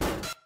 you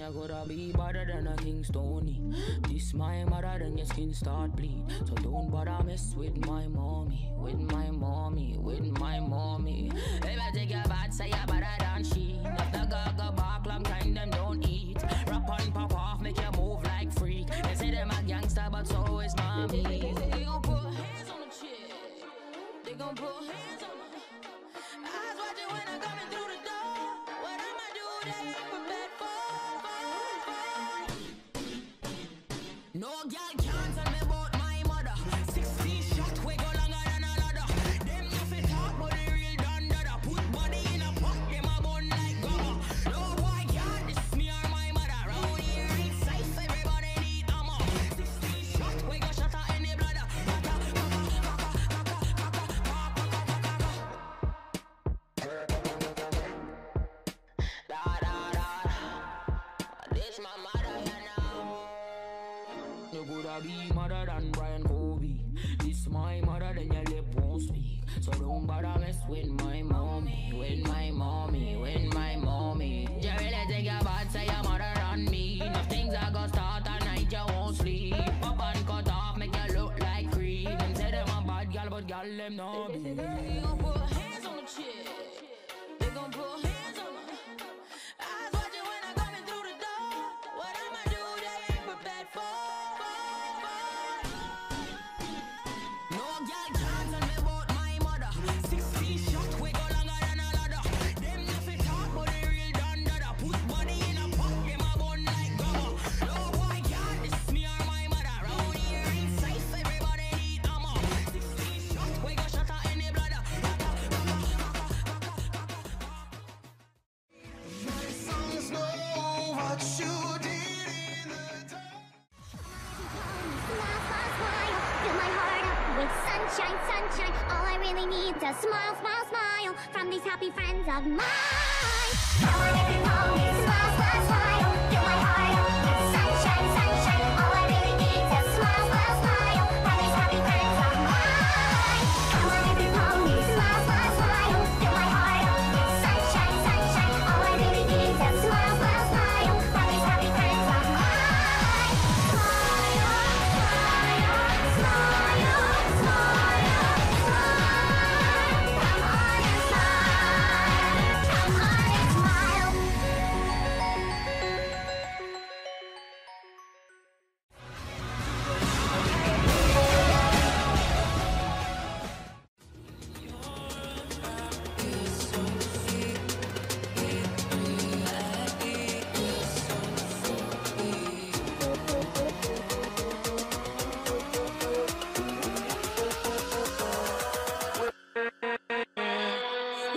you gotta be better than a Kingstoney. This my mother, then your skin start bleed. So don't bother mess with my mommy, with my mommy, with my mommy. No girl probably him other than Brian sunshine, sunshine. All I really need is a smile, smile, smile from these happy friends of mine. Come on, everyone, smile, smile, smile.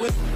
with